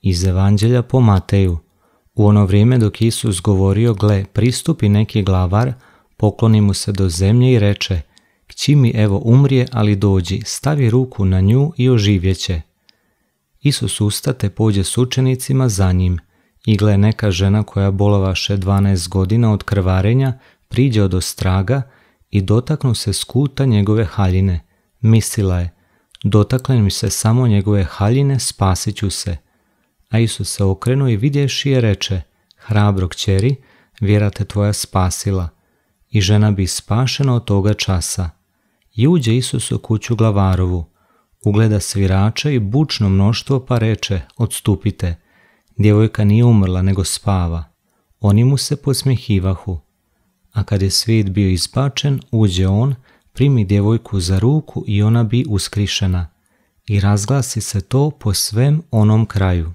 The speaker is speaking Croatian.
Iz Evanđelja po Mateju. U ono vrijeme dok Isus govorio, gle, pristupi neki glavar, pokloni mu se do zemlje i reče, kći mi evo umrije, ali dođi, stavi ruku na nju i oživjeće. Isus ustate pođe s učenicima za njim i gle neka žena koja bolovaše 12 godina od krvarenja priđe od ostraga i dotaknu se skuta njegove haljine. Mislila je, dotakle mi se samo njegove haljine, spasit ću se. A Isus se okrenuo i vidjevši je reče, hrabro kćeri, vjera te tvoja spasila. I žena bi spašena od toga časa. I uđe Isus u kuću glavarovu, ugleda svirača i bučno mnoštvo pa reče, odstupite. Djevojka nije umrla nego spava. Oni mu se posmjehivahu. A kad je svijet bio izbačen, uđe on, primi djevojku za ruku i ona bi uskrišena. I razglasi se to po svem onom kraju.